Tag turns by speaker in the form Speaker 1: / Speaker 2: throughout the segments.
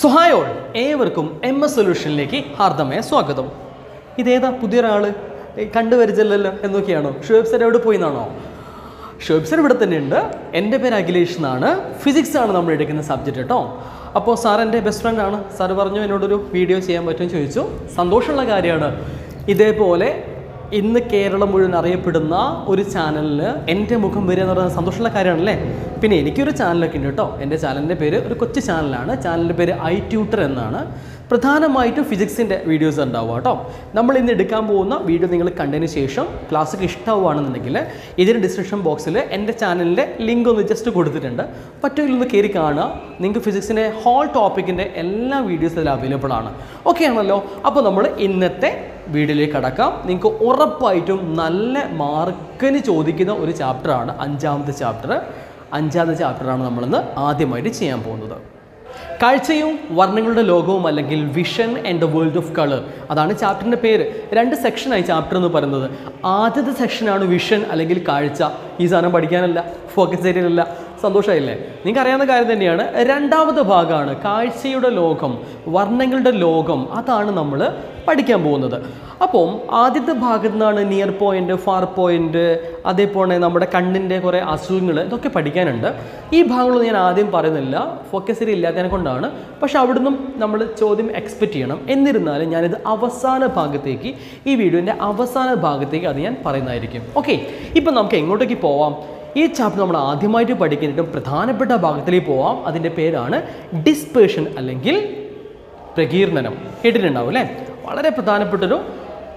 Speaker 1: സുഹായോൾ ഏവർക്കും M S സൊല്യൂഷനിലേക്ക് ഹാർദമായ സ്വാഗതം. ഇതേതാ പുതിയൊരാൾ കണ്ടുവരിച്ചല്ലോ എന്നൊക്കെയാണോ? ഷുഹേബ് സർ എവിടെ പോയി എന്നാണോ ഷുഹേബ് സർ ഇവിടെ തന്നെ ഉണ്ട് എന്റെ പേര് അഖിലേഷ് എന്നാണ്. ഫിസിക്സ് ആണ് നമ്മൾ എടുക്കുന്ന സബ്ജക്റ്റ് കേട്ടോ. അപ്പോൾ സാർ എന്റെ ബെസ്റ്റ് ഫ്രണ്ടാണ് സാർ പറഞ്ഞു എന്നോടൊരു വീഡിയോ ചെയ്യാൻ പറ്റുമെന്ന് ചോദിച്ചു. സന്തോഷമുള്ള കാര്യമാണ്. ഇതേപോലെ ഇന്ന് കേരളം മുഴുവൻ അറിയപ്പെടുന്ന ഒരു ചാനലിൽ എന്റെ മുഖം വരിക എന്ന് പറയുന്നത് സന്തോഷമുള്ള കാര്യമാണല്ലേ? പിന്നെ എനിക്കൊരു ചാനലൊക്കെ ഉണ്ട് കേട്ടോ. എന്റെ ചാനലിന്റെ പേര് ഒരു കൊച്ചു ചാനലാണ്. ചാനലിന്റെ പേര് ഐ ട്യൂട്ടർ എന്നാണ്. പ്രധാനമായിട്ടും ഫിസിക്സിന്റെ വീഡിയോസ് ഉണ്ടാവുക കേട്ടോ. നമ്മൾ ഇന്ന് എടുക്കാൻ പോകുന്ന വീഡിയോ നിങ്ങൾ കണ്ടതിന് ശേഷം ക്ലാസ്സൊക്കെ ഇഷ്ടമാവുകയാണെന്നുണ്ടെങ്കിൽ ഇതിന് ഡിസ്ക്രിപ്ഷൻ ബോക്സിൽ എന്റെ ചാനലിന്റെ ലിങ്ക് ഒന്ന് ജസ്റ്റ് കൊടുത്തിട്ടുണ്ട്. പറ്റുമെങ്കിൽ ഒന്ന് കയറി കാണുക. നിങ്ങൾക്ക് ഫിസിക്സിന്റെ ഹോൾ ടോപ്പിക്കിന്റെ എല്ലാ വീഡിയോസ് അതിൽ അവൈലബിൾ ആണ്. ഓക്കെ ആണല്ലോ. അപ്പോൾ നമ്മൾ ഇന്നത്തെ വീഡിയോയിലേക്ക് കടക്കാം. നിങ്ങൾക്ക് ഉറപ്പായിട്ടും നല്ല മാർക്കിന് ചോദിക്കുന്ന ഒരു ചാപ്റ്ററാണ് അഞ്ചാമത്തെ ചാപ്റ്റർ. അഞ്ചാമത്തെ ചാപ്റ്ററാണ് നമ്മളിന്ന് ആദ്യമായിട്ട് ചെയ്യാൻ പോകുന്നത്. കാഴ്ചയും വർണങ്ങളുടെ ലോകവും അല്ലെങ്കിൽ vision and the world of colour അതാണ് ചാപ്റ്ററിന്റെ പേര്. രണ്ട് സെക്ഷനായി ചാപ്റ്റർ എന്ന് പറയുന്നത്. ആദ്യത്തെ സെക്ഷനാണ് വിഷൻ അല്ലെങ്കിൽ കാഴ്ച. ഈ സാധനം പഠിക്കാനല്ല ഫോക്കസ് ഏരിയയിലല്ല സന്തോഷമായില്ലേ? നിങ്ങൾക്ക് അറിയാവുന്ന കാര്യം തന്നെയാണ്. രണ്ടാമത്തെ ഭാഗമാണ് കാഴ്ചയുടെ ലോകം വർണങ്ങളുടെ ലോകം. അതാണ് നമ്മൾ പഠിക്കാൻ പോകുന്നത്. അപ്പം ആദ്യത്തെ ഭാഗത്തു നിന്നാണ് നിയർ പോയിന്റ് ഫാർ പോയിന്റ് അതേപോലെ നമ്മുടെ കണ്ണിന്റെ കുറേ അസുഖങ്ങൾ ഇതൊക്കെ പഠിക്കാനുണ്ട്. ഈ ഭാഗങ്ങളൊന്നും ഞാൻ ആദ്യം പറയുന്നില്ല. ഫോക്കസ് ഇല്ലാത്തതിനെ കൊണ്ടാണ്. പക്ഷെ അവിടുന്ന് നമ്മൾ ചോദ്യം എക്സ്പെക്റ്റ് ചെയ്യണം. എന്നിരുന്നാലും ഞാനിത് അവസാന ഭാഗത്തേക്ക് ഈ വീഡിയോന്റെ അവസാന ഭാഗത്തേക്ക് അത് ഞാൻ പറയുന്നതായിരിക്കും. ഓക്കെ ഇപ്പം നമുക്ക് എങ്ങോട്ടേക്ക് പോവാം? ഈ ചാപ്റ്റർ നമ്മൾ ആദ്യമായിട്ട് പഠിക്കുന്ന പ്രധാനപ്പെട്ട ഭാഗത്തിലേക്ക് പോവാം. അതിന്റെ പേരാണ് ഡിസ്പേഷൻ അല്ലെങ്കിൽ പ്രകീർണനം. കേട്ടിട്ടുണ്ടാവും അല്ലേ? വളരെ പ്രധാനപ്പെട്ടൊരു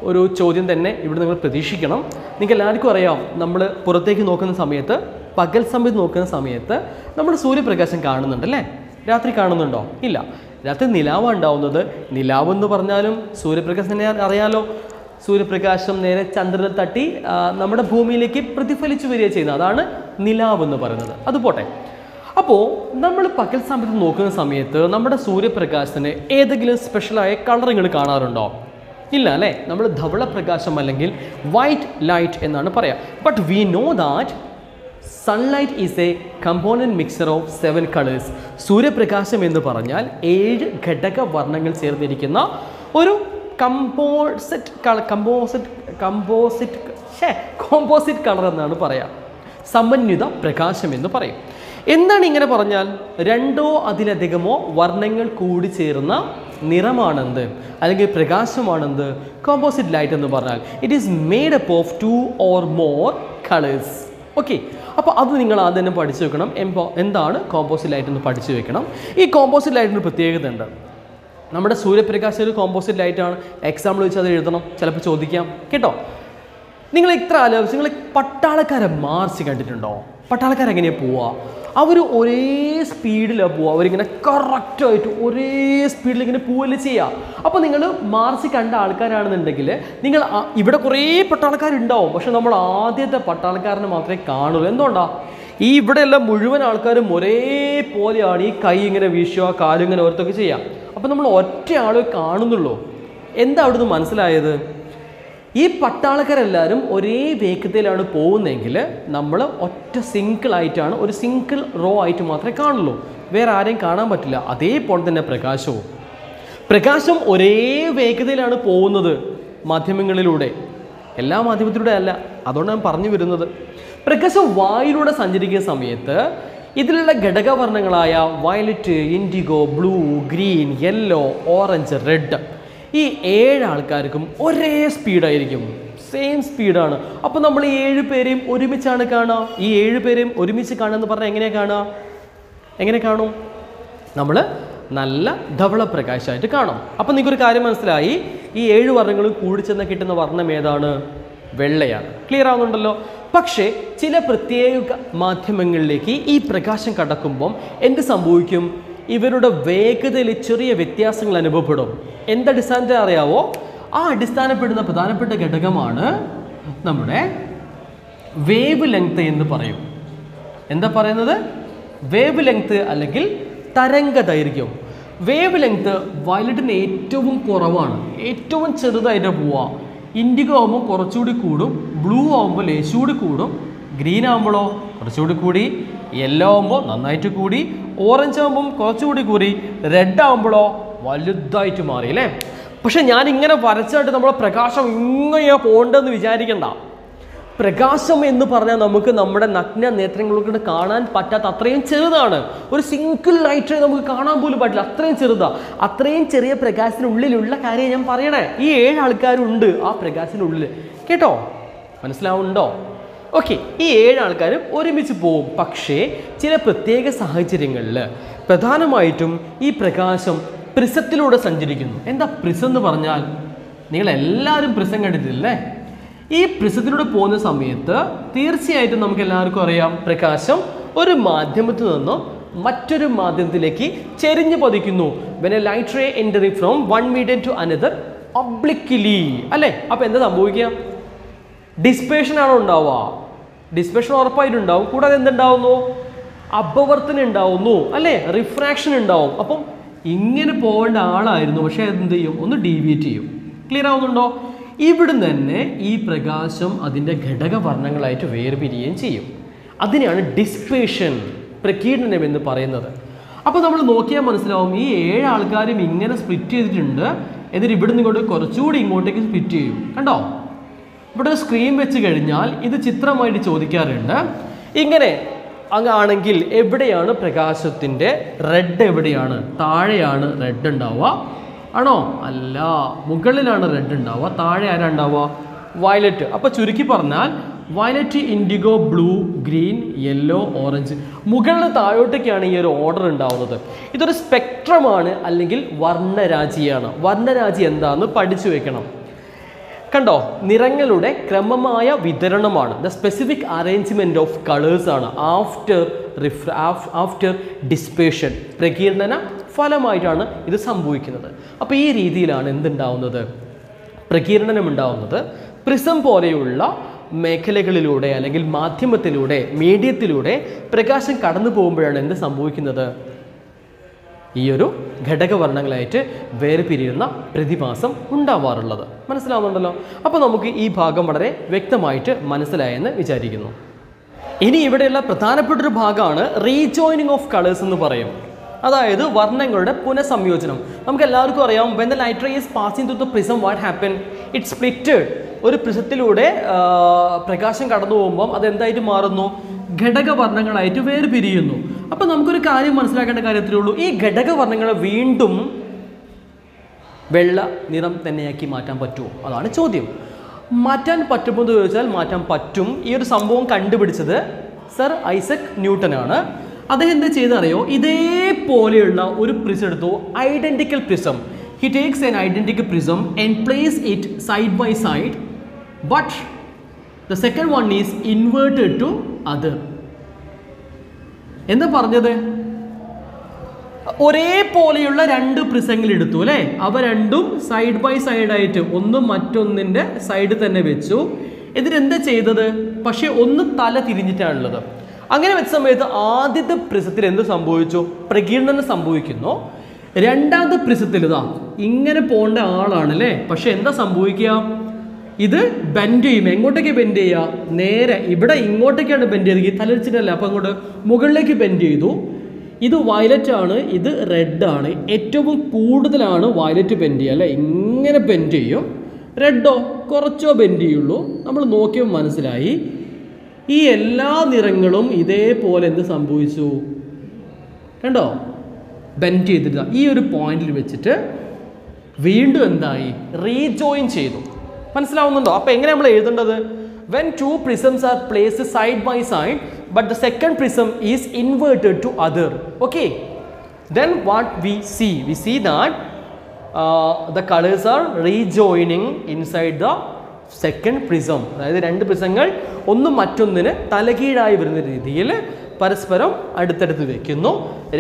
Speaker 1: ഒരു ചോദ്യം തന്നെ ഇവിടെ നിങ്ങൾ പ്രതീക്ഷിക്കണം. നിങ്ങൾക്ക് എല്ലാവർക്കും അറിയാം നമ്മൾ പുറത്തേക്ക് നോക്കുന്ന സമയത്ത് പകൽ സമയത്ത് നോക്കുന്ന സമയത്ത് നമ്മൾ സൂര്യപ്രകാശം കാണുന്നുണ്ട് അല്ലേ? രാത്രി കാണുന്നുണ്ടോ? ഇല്ല. രാത്രി നിലാവ് ഉണ്ടാവുന്നത്. നിലാവ് എന്ന് പറഞ്ഞാലും സൂര്യപ്രകാശം അറിയാലോ. സൂര്യപ്രകാശം നേരെ ചന്ദ്രനെ തട്ടി നമ്മുടെ ഭൂമിയിലേക്ക് പ്രതിഫലിച്ചു വരിക ചെയ്യുന്നത് അതാണ് നിലാവ് എന്ന് പറയുന്നത്. അത് പോട്ടെ. അപ്പോൾ നമ്മൾ പകൽ സമയത്ത് നോക്കുന്ന സമയത്ത് നമ്മുടെ സൂര്യപ്രകാശത്തിന് ഏതെങ്കിലും സ്പെഷ്യലായ കളറുകൾ കാണാറുണ്ടോ? ഇല്ല അല്ലേ? നമ്മൾ ധവള പ്രകാശം അല്ലെങ്കിൽ വൈറ്റ് ലൈറ്റ് എന്നാണ് പറയാം. But we know that sunlight is a component mixer of seven colours സൂര്യപ്രകാശം എന്ന് പറഞ്ഞാൽ ഏഴ് ഘടക വർണങ്ങൾ ചേർന്നിരിക്കുന്ന ഒരു കമ്പോസിറ്റ് കളർ കമ്പോസിറ്റ് കമ്പോസിറ്റ് ഷേ കോമ്പോസിറ്റ് കളർ എന്നാണ് പറയാം. സമന്വിത പ്രകാശം എന്ന് പറയും. എന്താണ് ഇങ്ങനെ പറഞ്ഞാൽ രണ്ടോ അതിലധികമോ വർണങ്ങൾ കൂടി ചേർന്ന നിറമാണെന്ത്? അല്ലെങ്കിൽ പ്രകാശമാണെന്ത്? കോമ്പോസിറ്റ് ലൈറ്റ് എന്ന് പറഞ്ഞാൽ it is made up of two or more colours okay അപ്പോൾ അത് നിങ്ങൾ ആദ്യം തന്നെ പഠിച്ചു വെക്കണം. എന്താണ് കോമ്പോസിറ്റ് ലൈറ്റ് എന്ന് പഠിച്ചു വെക്കണം. ഈ കോമ്പോസിറ്റ് ലൈറ്റിന് പ്രത്യേകത ഉണ്ട്. നമ്മുടെ സൂര്യപ്രകാശം ഒരു കോമ്പോസിറ്റ് ലൈറ്റാണ് എക്സാമ്പിൾ വെച്ച് അത് എഴുതണം. ചിലപ്പോൾ ചോദിക്കാം. കേട്ടോ? നിങ്ങൾ ഇത്ര ആലോചിച്ച് നിങ്ങൾ പട്ടാളക്കാരെ മാർച്ച് കണ്ടിട്ടുണ്ടോ? പട്ടാളക്കാരെ എങ്ങനെയാണ് പോവുക? അവർ ഒരേ സ്പീഡിലാണ് പോവുക. അവരിങ്ങനെ കറക്റ്റായിട്ട് ഒരേ സ്പീഡിൽ ഇങ്ങനെ പോവല്ലേ ചെയ്യുക അപ്പോൾ നിങ്ങൾ മാർച്ച് കണ്ട ആൾക്കാരാണെന്നുണ്ടെങ്കിൽ നിങ്ങൾ ഇവിടെ കുറേ പട്ടാളക്കാരുണ്ടാവും. പക്ഷെ നമ്മൾ ആദ്യത്തെ പട്ടാളക്കാരനെ മാത്രമേ കാണുള്ളൂ. എന്തുകൊണ്ടാ? ഈ ഇവിടെയെല്ലാം മുഴുവൻ ആൾക്കാരും ഒരേപോലെയാണ് ഈ കൈ ഇങ്ങനെ വീശുക കാലിങ്ങനെ ഓർത്തൊക്കെ ചെയ്യാം. അപ്പം നമ്മൾ ഒറ്റ ആളെ കാണുന്നുള്ളൂ. എന്താ അവിടുന്ന് മനസ്സിലായത്? ഈ പട്ടാളക്കാരെല്ലാവരും ഒരേ വേഗത്തിലാണ് പോകുന്നതെങ്കിൽ നമ്മൾ ഒറ്റ സിംഗിൾ ആയിട്ടാണ് ഒരു സിംഗിൾ റോ ആയിട്ട് മാത്രമേ കാണുള്ളൂ. വേറെ ആരെയും കാണാൻ പറ്റില്ല. അതേപോലെ തന്നെ പ്രകാശവും. പ്രകാശം ഒരേ വേഗതയിലാണ് പോകുന്നത് മാധ്യമങ്ങളിലൂടെ. എല്ലാ മാധ്യമത്തിലൂടെ അല്ല. അതുകൊണ്ട് ഞാൻ പറഞ്ഞു വരുന്നത്. പ്രകാശം വായുവിലൂടെ സഞ്ചരിക്കുന്ന സമയത്ത് ഇതിലുള്ള ഘടകവർണങ്ങളായ violet indigo blue green yellow orange red ഈ ഏഴ് ആൾക്കാർക്കും ഒരേ സ്പീഡായിരിക്കും. സെയിം സ്പീഡാണ്. അപ്പോൾ നമ്മൾ ഈ ഏഴ് പേരെയും ഒരുമിച്ചാണ് കാണുക ഈ ഏഴ് പേരെയും ഒരുമിച്ച് കാണുക എന്ന് പറഞ്ഞാൽ എങ്ങനെയാണ് കാണുക എങ്ങനെ കാണും? നമ്മൾ നല്ല ധവള പ്രകാശമായിട്ട് കാണും. അപ്പം നിങ്ങൾക്കൊരു കാര്യം മനസ്സിലായി? ഈ ഏഴ് വർണങ്ങളും കൂടിച്ചെന്ന് കിട്ടുന്ന വർണം ഏതാണ്? വെള്ളയാണ്. ക്ലിയർ ആവുന്നുണ്ടല്ലോ? പക്ഷേ ചില പ്രത്യേക മാധ്യമങ്ങളിലേക്ക് ഈ പ്രകാശം കടക്കുമ്പം എന്ത് സംഭവിക്കും? ഇവരുടെ വേഗതയിൽ ചെറിയ വ്യത്യാസങ്ങൾ അനുഭവപ്പെടും. എന്തടിസ്ഥാനത്തിൽ അറിയാവോ? ആ അടിസ്ഥാനപ്പെടുന്ന പ്രധാനപ്പെട്ട ഘടകമാണ് നമ്മുടെ വേവ് ലെങ്ത് എന്ന് പറയും. എന്താ പറയുന്നത്? വേവ് ലെങ്ത് അല്ലെങ്കിൽ തരംഗ ദൈർഘ്യം. വേവ് ലെങ്ത് വയലറ്റിന് ഏറ്റവും കുറവാണ്. ഏറ്റവും ചെറുതായിട്ട് പോവാം ഇൻഡിഗോ ആകുമ്പോൾ കുറച്ചുകൂടി കൂടും. ബ്ലൂ ആകുമ്പോൾ ലേശുകൂടി കൂടും ഗ്രീൻ ആകുമ്പോഴോ കുറച്ചുകൂടി കൂടി യെല്ലോ ആകുമ്പോൾ നന്നായിട്ട് കൂടി ഓറഞ്ച് ആകുമ്പം കുറച്ചുകൂടി കൂടി റെഡ് ആകുമ്പോഴോ വലുതായിട്ട് മാറി അല്ലേ? പക്ഷെ ഞാൻ ഇങ്ങനെ വരച്ചായിട്ട് നമ്മളെ പ്രകാശം ഇങ്ങനെയാ പോകേണ്ടതെന്ന് വിചാരിക്കണ്ട. പ്രകാശം എന്ന് പറഞ്ഞാൽ നമുക്ക് നമ്മുടെ നഗ്ന നേത്രങ്ങളൊക്കെ കാണാൻ പറ്റാത്ത അത്രയും ചെറുതാണ്. ഒരു സിംഗിൾ ലൈറ്റ് നമുക്ക് കാണാൻ പോലും പറ്റില്ല. അത്രയും ചെറുതാണ് അത്രയും ചെറിയ പ്രകാശത്തിനുള്ളിലുള്ള കാര്യം ഞാൻ പറയണേ. ഈ ഏഴ് ആൾക്കാരുണ്ട് ആ പ്രകാശത്തിനുള്ളിൽ കേട്ടോ? മനസ്സിലാവുന്നുണ്ടോ? ഓക്കെ ഈ ഏഴ് ആൾക്കാരും ഒരുമിച്ച് പോവും. പക്ഷേ ചില പ്രത്യേക സാഹചര്യങ്ങളിൽ പ്രധാനമായിട്ടും ഈ പ്രകാശം പ്രിസത്തിലൂടെ സഞ്ചരിക്കുന്നു. എന്താ പ്രിസം എന്ന് പറഞ്ഞാൽ? നിങ്ങൾ എല്ലാവരും പ്രിസം കണ്ടിട്ടില്ലേ? ഈ പ്രിസത്തിലൂടെ പോകുന്ന സമയത്ത് തീർച്ചയായിട്ടും നമുക്ക് എല്ലാവർക്കും അറിയാം പ്രകാശം ഒരു മാധ്യമത്തിൽ നിന്നും മറ്റൊരു മാധ്യമത്തിലേക്ക് ചെരിഞ്ഞു പതിക്കുന്നു. When a light ray entering from one medium to another obliquely അല്ലേ? അപ്പോൾ എന്താ സംഭവിക്കുക? ഡിസ്പേഷൻ ആണ് ഉണ്ടാവുക? ഡിസ്പേഷൻ ഉറപ്പായിട്ട് ഉണ്ടാവും കൂടാതെ എന്തുണ്ടാവുന്നു? അപവർത്തനം ഉണ്ടാവുന്നു അല്ലേ? റിഫ്രാക്ഷൻ ഉണ്ടാവും. അപ്പം ഇങ്ങനെ പോകേണ്ട ആളായിരുന്നു. പക്ഷേ എന്ത് ചെയ്യും? ഒന്ന് ഡീവിയേറ്റ് ചെയ്യും. ക്ലിയർ ആവുന്നുണ്ടോ? ഇവിടുന്ന് തന്നെ ഈ പ്രകാശം അതിന്റെ ഘടകവർണങ്ങളായിട്ട് വേർപിരിയുകയും ചെയ്യും. അതിനെയാണ് ഡിസ്പേഷൻ പ്രകീർണനം എന്ന് പറയുന്നത്. അപ്പോൾ നമ്മൾ നോക്കിയാൽ മനസ്സിലാവും ഈ ഏഴ് ആൾക്കാരും ഇങ്ങനെ സ്പ്ലിറ്റ് ചെയ്തിട്ടുണ്ട്. എന്നിട്ട് ഇവിടുന്ന് ഇങ്ങോട്ട് കുറച്ചുകൂടി ഇങ്ങോട്ടേക്ക് സ്പ്ലിറ്റ് ചെയ്യും. കണ്ടോ? ഇവിടെ ഒരു സ്ക്രീൻ വെച്ച് കഴിഞ്ഞാൽ ഇത് ചിത്രമായിട്ട് ചോദിക്കാറുണ്ട്. ഇങ്ങനെ അങ്ങാണെങ്കിൽ എവിടെയാണ് പ്രകാശത്തിന്റെ റെഡ് എവിടെയാണ്? താഴെയാണ് റെഡ് ഉണ്ടാവുക. ആണോ? അല്ല മുകളിലാണ് റെഡ് ഉണ്ടാവുക. താഴെ ആരാ ഉണ്ടാവുക? വയലറ്റ് അപ്പോൾ ചുരുക്കി പറഞ്ഞാൽ violet indigo blue green yellow orange മുകളിൽ താഴോട്ടേക്കാണ് ഈ ഒരു ഓർഡർ ഉണ്ടാവുന്നത്. ഇതൊരു സ്പെക്ട്രമാണ് അല്ലെങ്കിൽ വർണരാജിയാണ്. വർണരാജി എന്താണെന്ന് പഠിച്ചു വെക്കണം. കണ്ടോ? നിറങ്ങളുടെ ക്രമമായ വിതരണമാണ്. The specific arrangement of colours ആണ്. ആഫ്റ്റർ റിഫ് ആഫ്റ്റർ ഡിസ്പേഷൻ പ്രകീർണന ഫലമായിട്ടാണ് ഇത് സംഭവിക്കുന്നത്. അപ്പോൾ ഈ രീതിയിലാണ് എന്തുണ്ടാവുന്നത്? പ്രകീർണനം ഉണ്ടാവുന്നത് പ്രിസം പോലെയുള്ള മേഖലകളിലൂടെ അല്ലെങ്കിൽ മാധ്യമത്തിലൂടെ മീഡിയത്തിലൂടെ പ്രകാശം കടന്നു പോകുമ്പോഴാണ് എന്ത് സംഭവിക്കുന്നത്? ഈ ഒരു ഘടകവർണങ്ങളായിട്ട് വേർപിരിയുന്ന പ്രതിഭാസം ഉണ്ടാവാറുള്ളത്. മനസ്സിലാവുന്നുണ്ടല്ലോ? അപ്പോൾ നമുക്ക് ഈ ഭാഗം വളരെ വ്യക്തമായിട്ട് മനസ്സിലായെന്ന് വിചാരിക്കുന്നു. ഇനി ഇവിടെയുള്ള പ്രധാനപ്പെട്ട ഒരു ഭാഗമാണ് റീജോയിനിങ് ഓഫ് കളേഴ്സ് എന്ന് പറയും. അതായത് വർണങ്ങളുടെ പുനഃസംയോജനം. നമുക്ക് എല്ലാവർക്കും അറിയാം when the light ray is passing through the prism what happen it splitted ഒരു പ്രിസത്തിലൂടെ പ്രകാശം കടന്നു പോകുമ്പം അത് എന്തായിട്ട് മാറുന്നു? ഘടകവർണങ്ങളായിട്ട് വേർപിരിയുന്നു. അപ്പം നമുക്കൊരു കാര്യം മനസ്സിലാക്കേണ്ട കാര്യത്തിലേ ഉള്ളൂ. ഈ ഘടകവർണങ്ങളെ വീണ്ടും വെള്ള നിറം തന്നെയാക്കി മാറ്റാൻ പറ്റുമോ? അതാണ് ചോദ്യം. മാറ്റാൻ പറ്റുമോ എന്ന് ചോദിച്ചാൽ മാറ്റാൻ പറ്റും. ഈ ഒരു സംഭവം കണ്ടുപിടിച്ചത് സർ ഐസക് ന്യൂട്ടനാണ്. അദ്ദേഹം എന്താ ചെയ്തറിയോ ഇതേപോലെയുള്ള ഒരു പ്രിസം എടുത്തു. Identical prism he takes an identical prism and place it side by side but the second one is inverted to other എന്താ പറഞ്ഞത്? ഒരേപോലെയുള്ള രണ്ട് പ്രിസങ്ങൾ എടുത്തു അല്ലേ? അവ രണ്ടും സൈഡ് ബൈ സൈഡായിട്ട് ഒന്നും മറ്റൊന്നിന്റെ സൈഡ് തന്നെ വെച്ചു. എന്താ ചെയ്തത്? പക്ഷേ ഒന്ന് തല തിരിഞ്ഞിട്ടാണുള്ളത് അങ്ങനെ വെച്ച സമയത്ത് ആദ്യത്തെ പ്രിസത്തിൽ എന്ത് സംഭവിച്ചു? പ്രകീർണനം സംഭവിക്കുന്നു. രണ്ടാമത്തെ പ്രിസത്തിൽ ഇതാ ഇങ്ങനെ പോകേണ്ട ആളാണ് അല്ലേ? പക്ഷെ എന്താ സംഭവിക്കുക? ഇത് ബെൻഡ് ചെയ്യും എങ്ങോട്ടേക്ക് ബെൻഡ് ചെയ്യുക. നേരെ ഇവിടെ ഇങ്ങോട്ടേക്കാണ് ബെൻഡ് ചെയ്തത്. ഈ തലരിച്ചിട്ടല്ല അപ്പം അങ്ങോട്ട് മുകളിലേക്ക് ബെൻഡ് ചെയ്തു. ഇത് വയലറ്റ് ആണ് ഇത് റെഡ് ആണ്. ഏറ്റവും കൂടുതലാണ് വയലറ്റ് ബെൻഡ് ചെയ്യുക അല്ലേ? ഇങ്ങനെ ബെൻഡ് ചെയ്യും. റെഡോ കുറച്ചോ ബെൻഡ് ചെയ്യുള്ളൂ. നമ്മൾ നോക്കിയപ്പോൾ മനസ്സിലായി. ഈ എല്ലാ നിറങ്ങളും ഇതേപോലെ എന്ത് സംഭവിച്ചു? കണ്ടോ? ബെൻഡ് ചെയ്തിട്ട് ഈ ഒരു പോയിന്റിൽ വെച്ചിട്ട് വീണ്ടും എന്തായി? റീജോയിൻ ചെയ്തു. മനസ്സിലാവുന്നുണ്ടോ? അപ്പോൾ എങ്ങനെ നമ്മൾ എഴുതേണ്ടത്? When two prisms are place side by side but the second prism is inverted to other okay then what we see we see that the colours are rejoining inside the second prism അതായത് രണ്ട് പ്രിസങ്ങൾ ഒന്നും മറ്റൊന്നിന് തലകീഴായി വരുന്ന രീതിയിൽ പരസ്പരം അടുത്തടുത്ത് വെക്കുന്നു.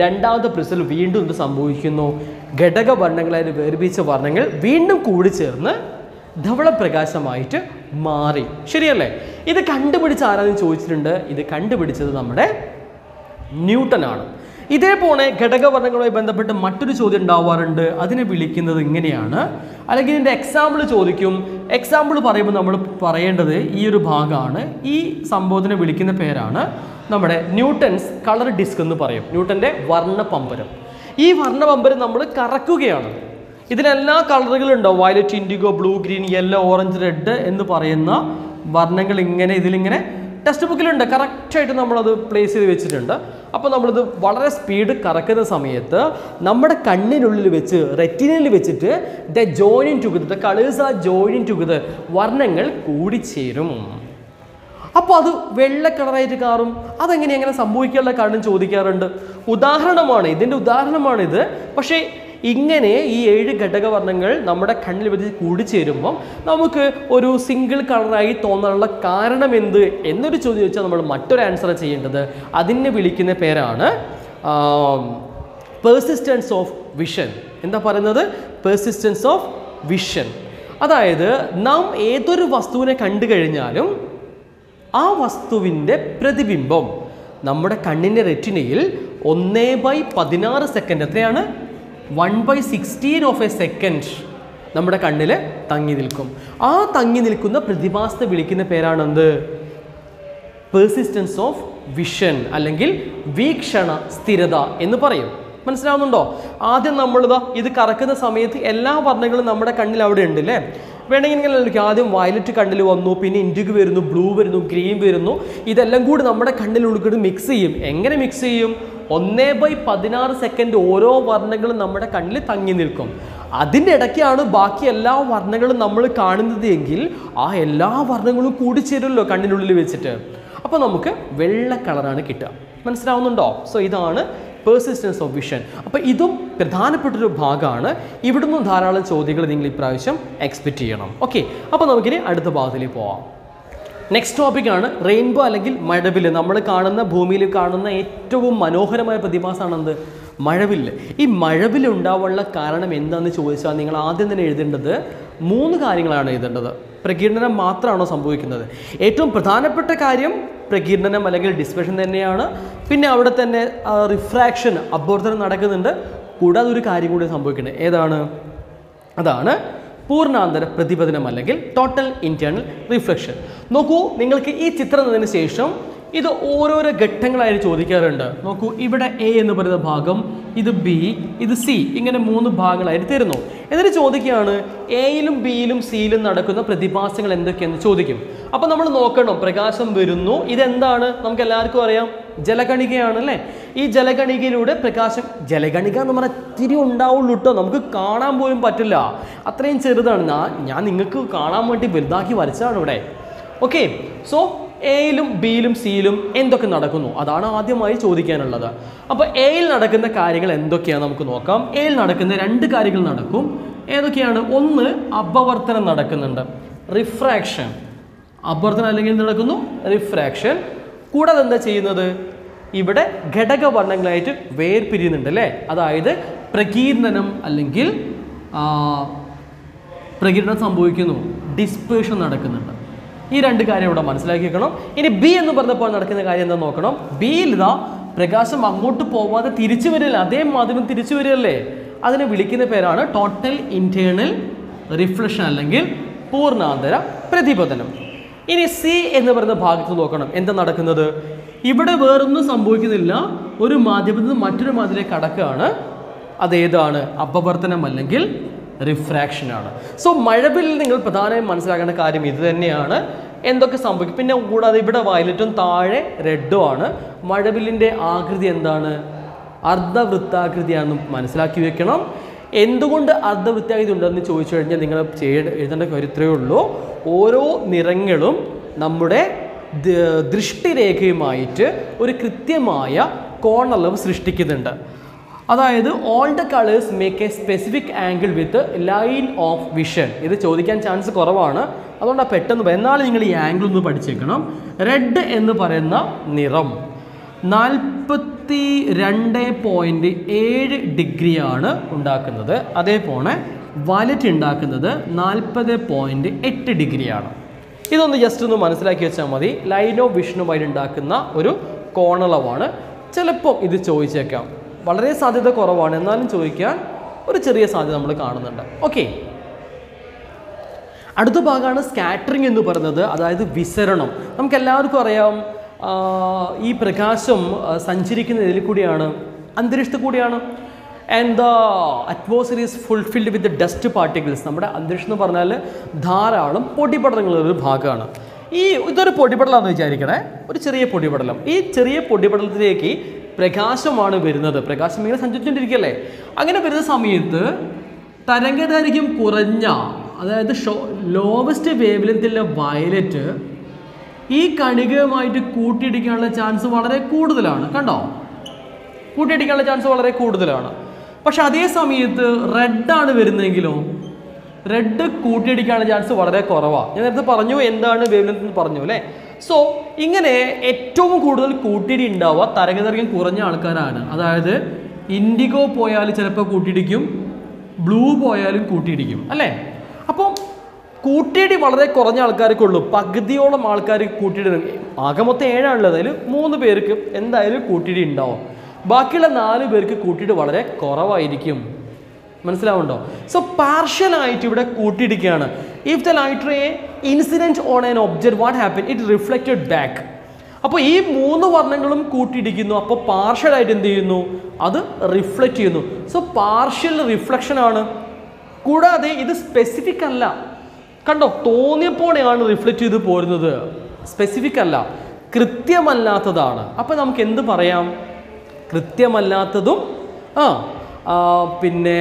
Speaker 1: രണ്ടാമത്തെ പ്രിസിൽ വീണ്ടും ഇത് സംഭവിക്കുന്നു? ഘടക വർണങ്ങളായി വേർപിച്ച വർണങ്ങൾ വീണ്ടും കൂടിച്ചേർന്ന് ധവളപ്രകാശമായിട്ട് മാറി. ശരിയല്ലേ? ഇത് കണ്ടുപിടിച്ച ആരാന്ന് ചോദിച്ചിട്ടുണ്ട്. ഇത് കണ്ടുപിടിച്ചത് നമ്മുടെ ന്യൂട്ടനാണ്. ഇതേപോലെ ഘടകവർണങ്ങളുമായി ബന്ധപ്പെട്ട് മറ്റൊരു ചോദ്യം ഉണ്ടാവാറുണ്ട്. അതിനെ വിളിക്കുന്നത് ഇങ്ങനെയാണ്. അല്ലെങ്കിൽ ഇതിന്റെ എക്സാമ്പിൾ ചോദിക്കും. എക്സാമ്പിൾ പറയുമ്പോൾ നമ്മൾ പറയേണ്ടത് ഈ ഒരു ഭാഗമാണ്. ഈ സംഭവത്തിനെ വിളിക്കുന്ന പേരാണ് നമ്മുടെ ന്യൂട്ടൻസ് കളർ ഡിസ്ക് എന്ന് പറയും. ന്യൂട്ടന്റെ വർണ പമ്പരം. ഈ വർണ പമ്പരം നമ്മൾ കറക്കുകയാണ്. ഇതിലെല്ലാ കളറുകളും ഉണ്ടോ? Violet indigo blue green yellow orange red എന്ന് പറയുന്ന വർണങ്ങൾ ഇങ്ങനെ ഇതിലിങ്ങനെ ടെക്സ്റ്റ് ബുക്കിലുണ്ട് കറക്റ്റായിട്ട് നമ്മളത് പ്ലേസ് ചെയ്ത് വെച്ചിട്ടുണ്ട്. അപ്പോൾ നമ്മളിത് വളരെ സ്പീഡ് കറക്കുന്ന സമയത്ത് നമ്മുടെ കണ്ണിനുള്ളിൽ വെച്ച് റെറ്റിനയിൽ വെച്ചിട്ട് the join together the colours ആ ജോയിൻ ടുഗദർ വർണങ്ങൾ കൂടിച്ചേരും. അപ്പോൾ അത് വെള്ള കളറായിട്ട് കാറും അതെങ്ങനെ എങ്ങനെ സംഭവിക്കാനുള്ള കാരണം ചോദിക്കാറുണ്ട്. ഉദാഹരണമാണ് ഇതിന്റെ ഉദാഹരണമാണിത്. പക്ഷേ ഇങ്ങനെ ഈ ഏഴ് ഘടകവർണങ്ങൾ നമ്മുടെ കണ്ണിൽ വെച്ച് കൂടിച്ചേരുമ്പം നമുക്ക് ഒരു സിംഗിൾ കളറായി തോന്നാനുള്ള കാരണം എന്ത് എന്നൊരു ചോദ്യം ചോദിച്ചാൽ നമ്മൾ മറ്റൊരു ആൻസർ ചെയ്യേണ്ടത്. അതിനെ വിളിക്കുന്ന പേരാണ് പേഴ്സിസ്റ്റൻസ് ഓഫ് വിഷൻ എന്താ പറയുന്നത്? പേഴ്സിസ്റ്റൻസ് ഓഫ് വിഷൻ അതായത് നാം ഏതൊരു വസ്തുവിനെ കണ്ടു കഴിഞ്ഞാലും ആ വസ്തുവിന്റെ പ്രതിബിംബം നമ്മുടെ കണ്ണിന്റെ റെറ്റിനയിൽ ഒന്നേ ബൈ പതിനാറ് സെക്കൻഡ് എത്രയാണ്? One by sixteen of a second നമ്മുടെ കണ്ണിൽ തങ്ങി നിൽക്കും. ആ തങ്ങി നിൽക്കുന്ന പ്രതിഭാസത്തെ വിളിക്കുന്ന പേരാണെന്ത്? പേഴ്സിസ്റ്റൻസ് ഓഫ് വിഷൻ അല്ലെങ്കിൽ വീക്ഷണ സ്ഥിരത എന്ന് പറയും. മനസ്സിലാവുന്നുണ്ടോ? ആദ്യം നമ്മൾ ഇത് കറക്കുന്ന സമയത്ത് എല്ലാ വർണങ്ങളും നമ്മുടെ കണ്ണിൽ അവിടെ ഉണ്ട് അല്ലേ വേണമെങ്കിൽ ഇങ്ങനെ ആലോചിക്കുക. ആദ്യം വയലറ്റ് കണ്ണിൽ വന്നു പിന്നെ ഇൻഡിഗ് വരുന്നു ബ്ലൂ വരുന്നു ഗ്രീൻ വരുന്നു. ഇതെല്ലാം കൂടി നമ്മുടെ കണ്ണിൽ ഉൾക്കൊണ്ട് മിക്സ് ചെയ്യും. എങ്ങനെ മിക്സ് ചെയ്യും? ഒന്നേ ബൈ പതിനാറ് സെക്കൻഡ് ഓരോ വർണങ്ങളും നമ്മുടെ കണ്ണിൽ തങ്ങി നിൽക്കും. അതിന്റെ ഇടയ്ക്കാണ് ബാക്കി എല്ലാ വർണങ്ങളും നമ്മൾ കാണുന്നത് എങ്കിൽ ആ എല്ലാ വർണങ്ങളും കൂടിച്ചേരുമല്ലോ കണ്ണിനുള്ളിൽ വെച്ചിട്ട്. അപ്പോൾ നമുക്ക് വെള്ള കളറാണ് കിട്ടുക. മനസ്സിലാവുന്നുണ്ടോ? സോ ഇതാണ് പേഴ്സിസ്റ്റൻസ് ഓഫ് വിഷൻ അപ്പോൾ ഇതും പ്രധാനപ്പെട്ടൊരു ഭാഗമാണ്. ഇവിടുന്ന് ധാരാളം ചോദ്യങ്ങൾ നിങ്ങൾ ഇപ്രാവശ്യം എക്സ്പെക്റ്റ് ചെയ്യണം. ഓക്കെ അപ്പോൾ നമുക്കിനി അടുത്ത ഭാഗത്തിലേക്ക് പോവാം. നെക്സ്റ്റ് ടോപ്പിക്കാണ് റെയിൻബോ അല്ലെങ്കിൽ മഴവില്ല്. നമ്മൾ കാണുന്ന ഭൂമിയിൽ കാണുന്ന ഏറ്റവും മനോഹരമായ പ്രതിഭാസമാണ് എന്ത്? മഴവില്ല്. ഈ മഴവിൽ ഉണ്ടാവാനുള്ള കാരണം എന്താണെന്ന് ചോദിച്ചാൽ നിങ്ങൾ ആദ്യം തന്നെ എഴുതേണ്ടത് മൂന്ന് കാര്യങ്ങളാണ് എഴുതേണ്ടത്. പ്രകീർണനം മാത്രമാണോ സംഭവിക്കുന്നത്? ഏറ്റവും പ്രധാനപ്പെട്ട കാര്യം പ്രകീർണനം അല്ലെങ്കിൽ ഡിസ്പെഷൻ തന്നെയാണ്. പിന്നെ അവിടെ തന്നെ റിഫ്രാക്ഷൻ അഭ്യർത്ഥന നടക്കുന്നുണ്ട്. കൂടാതെ ഒരു കാര്യം കൂടി സംഭവിക്കുന്നത് ഏതാണ്? അതാണ് പൂർണാന്തര പ്രതിപതനം അല്ലെങ്കിൽ ടോട്ടൽ ഇന്റേണൽ റിഫ്ലക്ഷൻ നോക്കൂ നിങ്ങൾക്ക് ഈ ചിത്രം തന്നതിന് ശേഷം ഇത് ഓരോരോ ഘട്ടങ്ങളായിട്ട് ചോദിക്കാറുണ്ട്. നോക്കൂ ഇവിടെ എ എന്ന് പറയുന്ന ഭാഗം ഇത് ബി ഇത് സി ഇങ്ങനെ മൂന്ന് ഭാഗങ്ങളായിട്ട് തരുന്നു. എന്നിട്ട് ചോദിക്കുകയാണ് എയിലും ബിയിലും സിയിലും നടക്കുന്ന പ്രതിഭാസങ്ങൾ എന്തൊക്കെയെന്ന് ചോദിക്കും. അപ്പോൾ നമ്മൾ നോക്കണം പ്രകാശം വരുന്നു ഇതെന്താണ്? നമുക്ക് എല്ലാവർക്കും അറിയാം ജലഗണികയാണ് അല്ലേ? ഈ ജലഗണികയിലൂടെ പ്രകാശം ജലഗണിക എന്ന് പറഞ്ഞാൽ ഇത്തിരി ഉണ്ടാവുള്ളൂ കേട്ടോ നമുക്ക് കാണാൻ പോലും പറ്റില്ല. അത്രയും ചെറുതാണ്. ഞാൻ ഞാൻ നിങ്ങൾക്ക് കാണാൻ വേണ്ടി വലുതാക്കി വരച്ചതാണ് ഇവിടെ. ഓക്കെ സോ എയിലും ബിയിലും സിയിലും എന്തൊക്കെ നടക്കുന്നു? അതാണ് ആദ്യമായി ചോദിക്കാനുള്ളത്. അപ്പോൾ എയിൽ നടക്കുന്ന കാര്യങ്ങൾ എന്തൊക്കെയാണ് നമുക്ക് നോക്കാം. എയിൽ നടക്കുന്ന രണ്ട് കാര്യങ്ങൾ നടക്കും. ഏതൊക്കെയാണ്? ഒന്ന് അപവർത്തനം നടക്കുന്നുണ്ട്. റിഫ്രാക്ഷൻ അപവർത്തനം അല്ലെങ്കിൽ നടക്കുന്നു? റിഫ്രാക്ഷൻ കൂടാതെ എന്താ ചെയ്യുന്നത്? ഇവിടെ ഘടകവർണങ്ങളായിട്ട് വേർപിരിയുന്നുണ്ട് അല്ലേ? അതായത് പ്രകീർണനം അല്ലെങ്കിൽ പ്രകീർണം സംഭവിക്കുന്നു. ഡിസ്പേഷൻ നടക്കുന്നുണ്ട്. ഈ രണ്ട് കാര്യം ഇവിടെ മനസ്സിലാക്കി വെക്കണം ഇനി ബി എന്ന് പറഞ്ഞപ്പോൾ നടക്കുന്ന കാര്യം എന്താ നോക്കണം? ബിയിൽ ഇതാ പ്രകാശം അങ്ങോട്ട് പോവാതെ തിരിച്ചു വരില്ല. അതേ മാധ്യമം തിരിച്ചു വരികയല്ലേ? അതിനെ വിളിക്കുന്ന പേരാണ് ടോട്ടൽ ഇന്റേണൽ റിഫ്ലക്ഷൻ അല്ലെങ്കിൽ പൂർണാന്തര പ്രതിപതനം ഇനി സി എന്ന് പറയുന്ന ഭാഗത്ത് നോക്കണം. എന്താ നടക്കുന്നത്? ഇവിടെ വേറൊന്നും സംഭവിക്കുന്നില്ല. ഒരു മാധ്യമത്തിൽ നിന്ന് മറ്റൊരു മാധ്യമത്തിലേക്ക് കടക്കുകയാണ്. അതേതാണ് അപവർത്തനം അല്ലെങ്കിൽ റിഫ്രാക്ഷൻ ആണ്. സോ മഴവിൽ നിങ്ങൾ പ്രധാനമായും മനസ്സിലാക്കേണ്ട കാര്യം ഇത് തന്നെയാണ്. എന്തൊക്കെ സംഭവിക്കും? പിന്നെ കൂടാതെ ഇവിടെ വയലറ്റും താഴെ റെഡും ആണ്. മഴവില്ലിന്റെ ആകൃതി എന്താണ്? അർദ്ധവൃത്താകൃതിയാണെന്ന് മനസ്സിലാക്കി വെക്കണം. എന്തുകൊണ്ട് അർദ്ധവൃത്താകൃതി ഉണ്ടെന്ന് ചോദിച്ചു കഴിഞ്ഞാൽ നിങ്ങൾ ചെയ്യേണ്ട എഴുതേണ്ട കാര്യം ഇത്രയേ ഉള്ളൂ. ഓരോ നിറങ്ങളും നമ്മുടെ ദൃഷ്ടിരേഖയുമായിട്ട് ഒരു കൃത്യമായ കോണളവ് സൃഷ്ടിക്കുന്നുണ്ട്. അതായത് all the colours make a specific angle with line of vision ഇത് ചോദിക്കാൻ ചാൻസ് കുറവാണ്. അതുകൊണ്ടാണ് പെട്ടെന്ന് എന്നാലും നിങ്ങൾ ഈ ആംഗിൾ ഒന്ന് പഠിച്ചേക്കണം. റെഡ് എന്ന് പറയുന്ന നിറം നാൽപ്പത്തി രണ്ട് പോയിന്റ് ഏഴ് ഡിഗ്രിയാണ് ഉണ്ടാക്കുന്നത്. അതേപോലെ വലറ്റ് ഉണ്ടാക്കുന്നത് നാൽപ്പത് പോയിന്റ് എട്ട് ഡിഗ്രിയാണ്. ഇതൊന്ന് ജസ്റ്റ് ഒന്ന് മനസ്സിലാക്കി വെച്ചാൽ മതി. ലൈൻ ഓഫ് വിഷനുമായി ഉണ്ടാക്കുന്ന ഒരു കോണളവാണ്. ചിലപ്പോൾ ഇത് ചോദിച്ചേക്കാം. വളരെ സാധ്യത കുറവാണ്. എന്നാലും ചോദിക്കാൻ ഒരു ചെറിയ സാധ്യത നമ്മൾ കാണുന്നുണ്ട്. ഓക്കെ അടുത്ത ഭാഗമാണ് സ്കാറ്ററിംഗ് എന്ന് പറയുന്നത് അതായത് വിസരണം. നമുക്ക് എല്ലാവർക്കും അറിയാം ഈ പ്രകാശം സഞ്ചരിക്കുന്ന ഇതിൽ കൂടിയാണ് അന്തരീക്ഷത്തിൽ കൂടിയാണ്. And the atmosphere is fulfilled with dust particles നമ്മുടെ അന്തരീക്ഷം എന്ന് പറഞ്ഞാൽ ധാരാളം പൊടിപടലങ്ങളുടെ ഒരു ഭാഗമാണ്. ഈ ഇതൊരു പൊടിപടലാണെന്ന് വിചാരിക്കണേ ഒരു ചെറിയ പൊടിപടലം. ഈ ചെറിയ പൊടിപടലത്തിലേക്ക് പ്രകാശമാണ് വരുന്നത്. പ്രകാശം ഇങ്ങനെ സഞ്ചരിച്ചുകൊണ്ടിരിക്കുകയല്ലേ? അങ്ങനെ വരുന്ന സമയത്ത് തരംഗദൈർഘ്യം കുറഞ്ഞ അതായത് ഷോ ലോവസ്റ്റ് വേവ് ലെങ്തിലെ വയലറ്റ് ഈ കണികയുമായിട്ട് കൂട്ടിയിടിക്കാനുള്ള ചാൻസ് വളരെ കൂടുതലാണ്. കണ്ടോ? കൂട്ടിയിടിക്കാനുള്ള ചാൻസ് വളരെ കൂടുതലാണ്. പക്ഷെ അതേ സമയത്ത് റെഡാണ് വരുന്നതെങ്കിലോ റെഡ് കൂട്ടിയിടിക്കാനുള്ള ചാൻസ് വളരെ കുറവാണ് ഞാൻ നേരത്തെ പറഞ്ഞു എന്താണ് വേവ് ലെങ്ത് എന്ന് പറഞ്ഞു അല്ലേ? സോ ഇങ്ങനെ ഏറ്റവും കൂടുതൽ കൂട്ടിയിടി ഉണ്ടാവുക തരംഗദൈർഘ്യം കുറഞ്ഞ ആൾക്കാരാണ്. അതായത് ഇൻഡിഗോ പോയാൽ ചിലപ്പോൾ കൂട്ടിയിടിക്കും ബ്ലൂ പോയാലും കൂട്ടിയിടിക്കും അല്ലേ? അപ്പം കൂട്ടിയിടി വളരെ കുറഞ്ഞ ആൾക്കാർക്ക് ഉള്ളൂ പകുതിയോളം ആൾക്കാർ കൂട്ടിയിടി ആകെ മൊത്തം ഏഴാണുള്ളത് അതിൽ മൂന്ന് പേർക്ക് എന്തായാലും കൂട്ടിയിടി ഉണ്ടാവും. ബാക്കിയുള്ള നാല് പേർക്ക് കൂട്ടിയിട്ട് വളരെ കുറവായിരിക്കും. മനസ്സിലാവുണ്ടോ സോ പാർഷ്യൽ ആയിട്ട് ഇവിടെ കൂട്ടിയിടിക്കുകയാണ്. If the light ray incident on an object what happen it reflected back അപ്പോൾ ഈ മൂന്ന് വർണങ്ങളും കൂട്ടിയിടിക്കുന്നു. അപ്പോൾ പാർഷ്യൽ ആയിട്ട് എന്ത് ചെയ്യുന്നു? അത് റിഫ്ലക്റ്റ് ചെയ്യുന്നു. സോ പാർഷ്യൽ റിഫ്ലക്ഷൻ ആണ്. കൂടാതെ ഇത് സ്പെസിഫിക് അല്ല. കണ്ടോ? തോന്നിയപ്പോഴെയാണ് റിഫ്ലക്റ്റ് ചെയ്ത് പോരുന്നത്. സ്പെസിഫിക് അല്ല. കൃത്യമല്ലാത്തതാണ്. അപ്പോൾ നമുക്ക് എന്ത് പറയാം? കൃത്യമല്ലാത്തതും ആ, പിന്നെ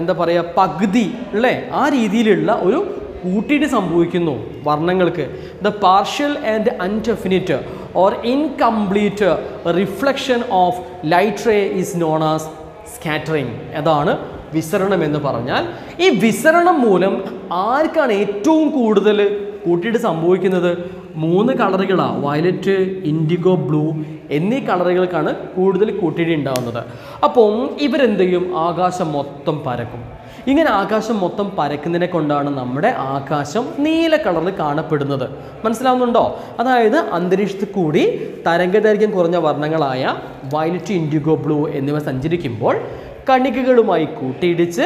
Speaker 1: എന്താ പറയുക പകുതി അല്ലേ? ആ രീതിയിലുള്ള ഒരു കൂട്ടിയിട്ട് സംഭവിക്കുന്നു വർണങ്ങൾക്ക്. The partial and undefinite or incomplete reflection of light ray is known as scattering അതാണ് വിസരണം എന്ന് പറഞ്ഞാൽ ഈ വിസരണം മൂലം ആർക്കാണ് ഏറ്റവും കൂടുതൽ കൂട്ടിയിട്ട് സംഭവിക്കുന്നത്? മൂന്ന് കളറുകളാണ് വയലറ്റ് ഇൻഡിഗോ ബ്ലൂ എന്നീ കളറുകൾക്കാണ് കൂടുതൽ കൂട്ടിയിടി ഉണ്ടാകുന്നത് അപ്പം ഇവരെന്ത് ചെയ്യും ആകാശം മൊത്തം പരക്കും. ഇങ്ങനെ ആകാശം മൊത്തം പരക്കുന്നതിനെ കൊണ്ടാണ് നമ്മുടെ ആകാശം നീല കളറിൽ കാണപ്പെടുന്നത്. മനസ്സിലാവുന്നുണ്ടോ? അതായത് അന്തരീക്ഷത്തിൽ കൂടി തരംഗദൈർഘ്യം കുറഞ്ഞ വർണങ്ങളായ വയലറ്റ് ഇൻഡിഗോ ബ്ലൂ എന്നിവ സഞ്ചരിക്കുമ്പോൾ കണികകളുമായി കൂട്ടിയിടിച്ച്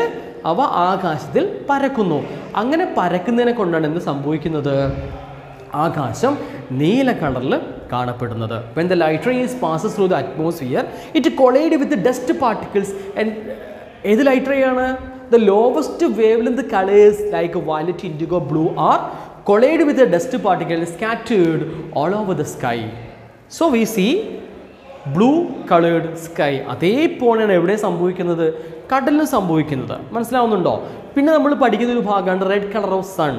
Speaker 1: അവ ആകാശത്തിൽ പരക്കുന്നു. അങ്ങനെ പരക്കുന്നതിനെ കൊണ്ടാണ് എന്ത് സംഭവിക്കുന്നത്? ആകാശം നീല കളറിൽ കാണപ്പെടുന്നത്. When the light rays passes through the atmosphere it collide with dust particles and ഏത് ലൈറ്റ് റേ ആണ്? The lowest wavelength colours like violet indigo blue are collide with the dust particle scattered all over the sky so we see blue coloured sky അതേപോലെയാണ് എവിടെ സംഭവിക്കുന്നത്? കടലിൽ സംഭവിക്കുന്നത്. മനസ്സിലാവുന്നുണ്ടോ? പിന്നെ നമ്മൾ പഠിക്കുന്ന ഒരു ഭാഗമാണ് റെഡ് കളർ ഓഫ് സൺ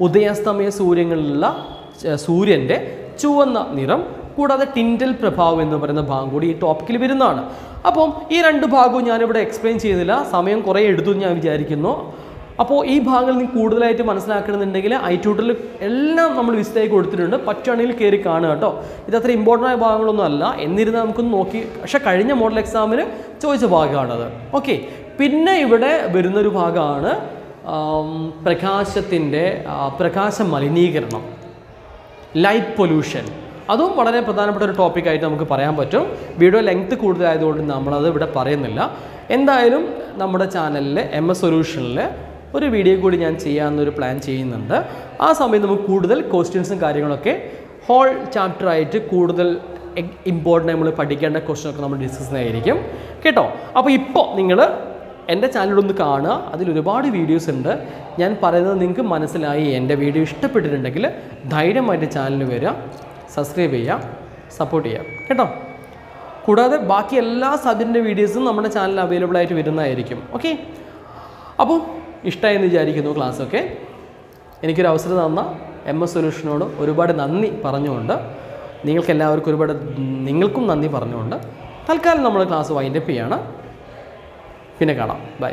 Speaker 1: ഉദയാസ്തമയ സൂര്യങ്ങളിലുള്ള സൂര്യന്റെ ചുവന്ന നിറം കൂടാതെ ടിന്റൽ പ്രഭാവം എന്ന് പറയുന്ന ഭാഗം കൂടി ഈ ടോപ്പിക്കിൽ വരുന്നതാണ്. അപ്പം ഈ രണ്ട് ഭാഗവും ഞാനിവിടെ എക്സ്പ്ലെയിൻ ചെയ്യുന്നില്ല. സമയം കുറേ എടുത്തു ഞാൻ വിചാരിക്കുന്നു. അപ്പോൾ ഈ ഭാഗങ്ങളിൽ നിന്ന് കൂടുതലായിട്ട് മനസ്സിലാക്കണമെന്നുണ്ടെങ്കിൽ ഐ ട്യൂട്ടറിൽ എല്ലാം നമ്മൾ വിശദമായി കൊടുത്തിട്ടുണ്ട്. പറ്റുകയാണെങ്കിൽ കയറി കാണുക കേട്ടോ. ഇതത്ര ഇമ്പോർട്ടന്റ് ആയ ഭാഗങ്ങളൊന്നും അല്ല. എന്നിരുന്നാൽ നമുക്കൊന്ന് നോക്കി. പക്ഷെ കഴിഞ്ഞ മോഡൽ എക്സാമിന് ചോദിച്ച ഭാഗമാണത്. ഓക്കെ പിന്നെ ഇവിടെ വരുന്നൊരു ഭാഗമാണ് പ്രകാശത്തിന്റെ പ്രകാശ മലിനീകരണം ലൈറ്റ് പൊല്യൂഷൻ അതും വളരെ പ്രധാനപ്പെട്ട ഒരു ടോപ്പിക്കായിട്ട് നമുക്ക് പറയാൻ പറ്റും. വീഡിയോ ലെങ്ത് കൂടുതലായതുകൊണ്ട് നമ്മളത് ഇവിടെ പറയുന്നില്ല. എന്തായാലും നമ്മുടെ ചാനലിലെ എം എസ് സൊല്യൂഷനിൽ ഒരു വീഡിയോ കൂടി ഞാൻ ചെയ്യാമെന്നൊരു പ്ലാൻ ചെയ്യുന്നുണ്ട്. ആ സമയത്ത് നമുക്ക് കൂടുതൽ ക്വസ്റ്റ്യൻസും കാര്യങ്ങളൊക്കെ ഹോൾ ചാപ്റ്ററായിട്ട് കൂടുതൽ ഇമ്പോർട്ടന്റ് നമ്മൾ പഠിക്കേണ്ട ക്വസ്റ്റ്യനൊക്കെ നമ്മൾ ഡിസ്കസ് ചെയ്യുന്നതായിരിക്കും. കേട്ടോ? അപ്പോൾ ഇപ്പോൾ നിങ്ങൾ എന്റെ ചാനലൊന്ന് കാണുക. അതിൽ ഒരുപാട് വീഡിയോസ് ഉണ്ട്. ഞാൻ പറയുന്നത് നിങ്ങൾക്ക് മനസ്സിലായി. എന്റെ വീഡിയോ ഇഷ്ടപ്പെട്ടിട്ടുണ്ടെങ്കിൽ ധൈര്യമായിട്ട് ചാനലിൽ വരിക. സബ്സ്ക്രൈബ് ചെയ്യുക. സപ്പോർട്ട് ചെയ്യുക. കേട്ടോ? കൂടാതെ ബാക്കി എല്ലാ സബ്ജക്റ്റിന്റെ വീഡിയോസും നമ്മുടെ ചാനലിൽ അവൈലബിൾ ആയിട്ട് വരുന്നതായിരിക്കും. ഓക്കെ അപ്പോൾ ഇഷ്ടമായെന്ന് വിചാരിക്കുന്നു ക്ലാസ്സൊക്കെ എനിക്കൊരു അവസരം തന്ന എം എസ് സൊല്യൂഷനോട് ഒരുപാട് നന്ദി പറഞ്ഞുകൊണ്ട് നിങ്ങൾക്ക് എല്ലാവർക്കും ഒരുപാട് നിങ്ങൾക്കും നന്ദി പറഞ്ഞുകൊണ്ട് തൽക്കാലം നമ്മൾ ക്ലാസ് വൈൻഡപ്പ് ചെയ്യാണ്. പിന്നെ കാണാം. ബൈ.